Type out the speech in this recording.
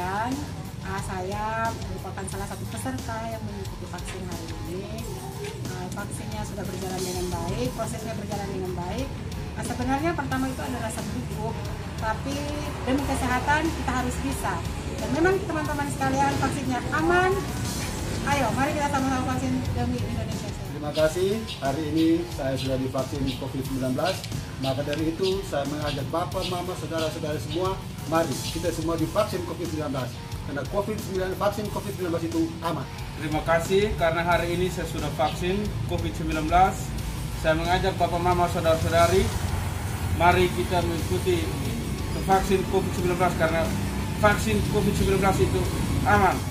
kemudian uh, saya merupakan salah satu peserta yang mengikuti vaksin hari ini. Uh, vaksinnya sudah berjalan dengan baik, prosesnya berjalan dengan baik. Nah, sebenarnya pertama itu adalah sebuku, tapi demi kesehatan kita harus bisa. Dan memang teman-teman sekalian vaksinnya aman, Ayo, mari kita sama-sama vaksin demi Indonesia. Terima kasih. Hari ini saya sudah divaksin COVID-19. Maka dari itu saya mengajak Bapak, Mama, Saudara-saudara semua, mari kita semua divaksin COVID-19. Karena COVID-19, vaksin COVID-19 itu aman. Terima kasih karena hari ini saya sudah vaksin COVID-19. Saya mengajak Bapak Mama Saudara-saudari, mari kita mengikuti vaksin COVID-19 karena vaksin COVID-19 itu aman.